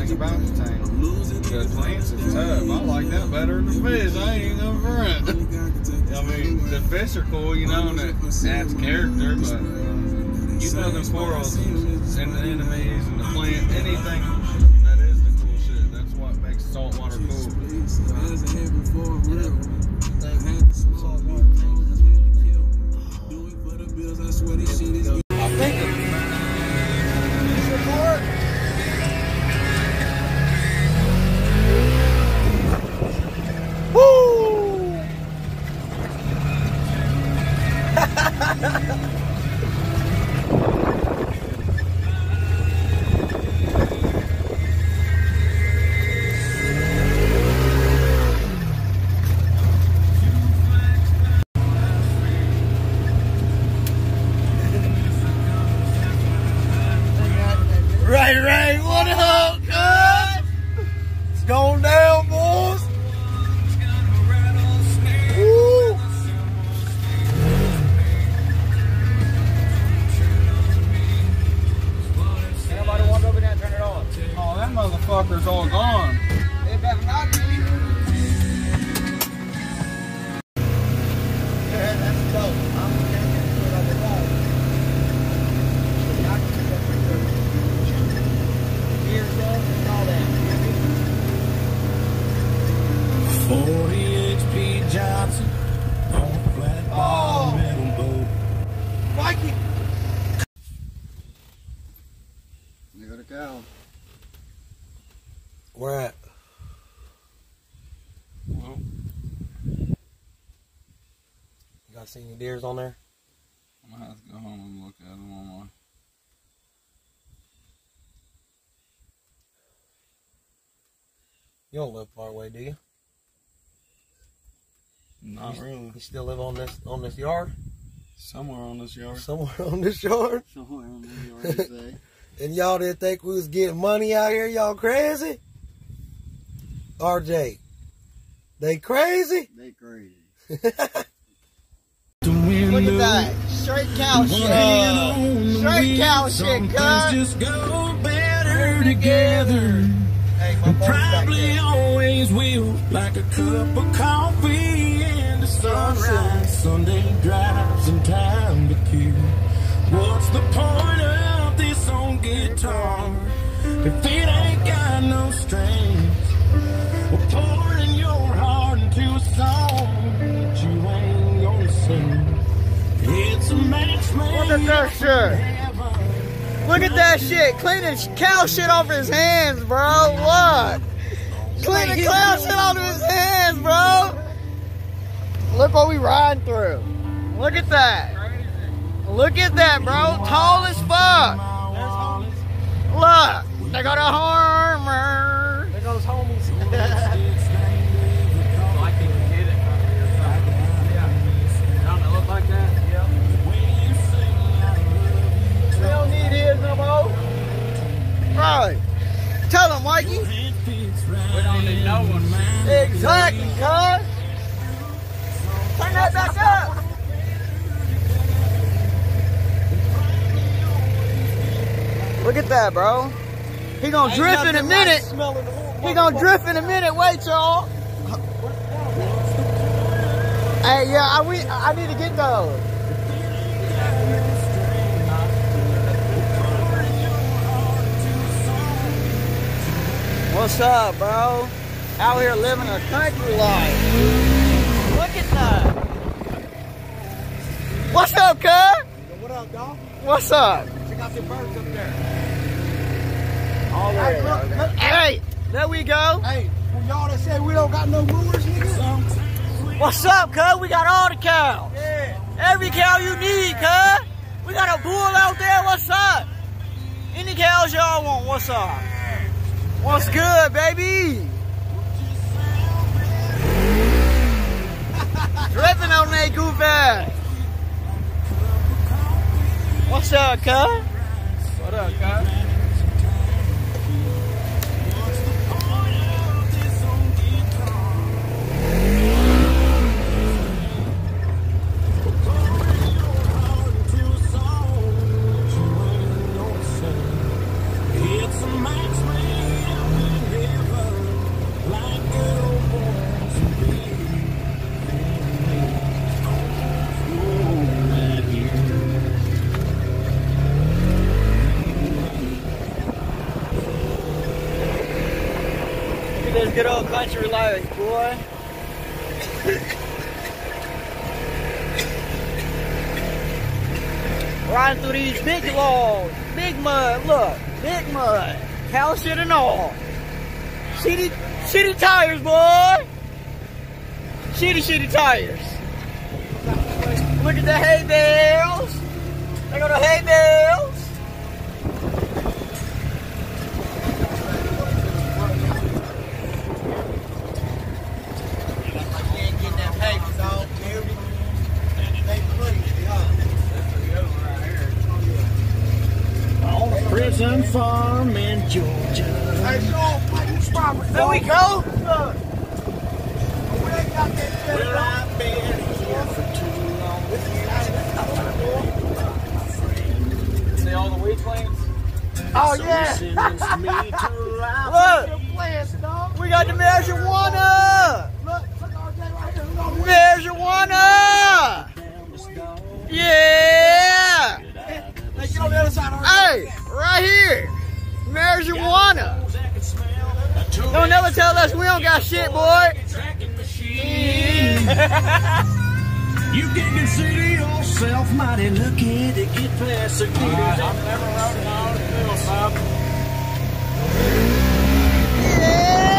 my thing about the tank. The plants is tough. I like that better than the fish. I ain't no front. I mean, the fish are cool, you know, and it adds character, but you know the squirrels and the enemies and the plant, anything that is the cool shit. That's what makes saltwater cool. See any deers on there? I'm gonna have to go home and look at them on my. You don't live far away, do you? Not You- really. You still live on this on this yard? Somewhere on this yard. Somewhere on this yard? Somewhere on the yard. And y'all didn't think we was getting money out here? Y'all crazy? RJ, they crazy? They crazy. Look at that. Straight cow shit. on Straight cow shit, cuz. just go better together. Hey, And probably always will. Like a cup of coffee and the sunrise. Sunday drives and time to kill. What's the point of this old guitar if it ain't got no strings? Look at that shit. Cleaning cow shit off his hands, bro. Look. Cleaning cow shit off his hands, bro. Look what we riding through. Look at that. Look at that, bro. Tall as fuck. Look. They got a armor. That, bro. He gonna drift in a minute. He gonna drift in a minute. Wait, y'all. Hey, yeah, I, we, I need to get those. What's up, bro? Out here living a country life. Look at that. What's up, cuz? What up, dog? What's up? Check out birds up there. Hey, look, look, hey, there we go. Hey, for y'all that say we don't got no nigga. What's up, cuz? We got all the cows. Yeah. Every cow you need, cuz. We got a bull out there. What's up? Any cows y'all want? What's up? What's good, baby? Dripping on that goof ass. What's up, cuz? What up, guys? Good old country life, boy. Riding through these big logs, big mud, look, big mud, cow shit and all. Shitty, shitty tires, boy. Shitty, shitty tires. Look at the hay bales. They go to hay bales. On a prison farm in Georgia. There we go. Well, oh, I've been here for too long. See all the weed plants? Oh So yeah. sentenced me to life. Look, we got the marijuana. Marijuana. Yeah. Hey, right here. Marijuana. Don't never tell us we don't got shit, boy. You can consider yourself mighty lucky to get past the gates. I've never rode an automobile, Bob. Yeah.